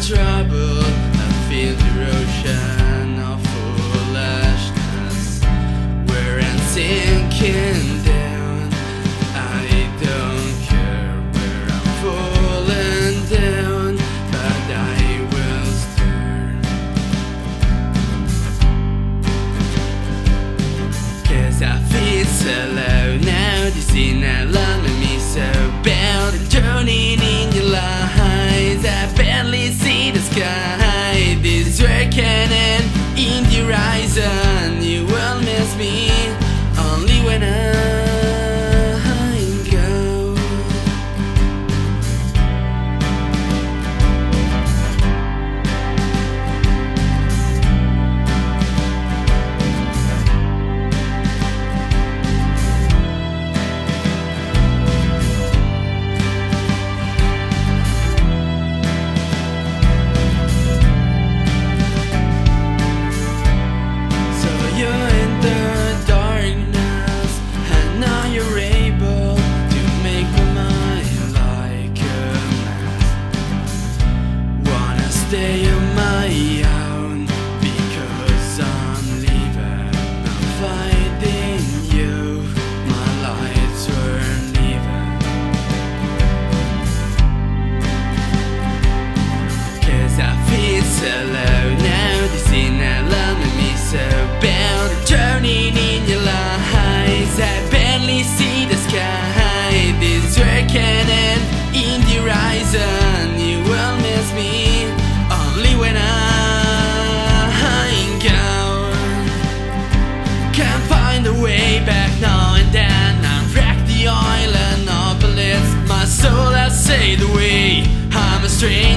trouble. I feel the ocean of foolishness. Where I'm sinking down. I don't care where I'm falling down, but I will stir. Cause I feel so low horizon You will miss me. Only when I'm Can't find a way back now and then. I wreck the island of bliss. My soul has sailed away I'm a stranger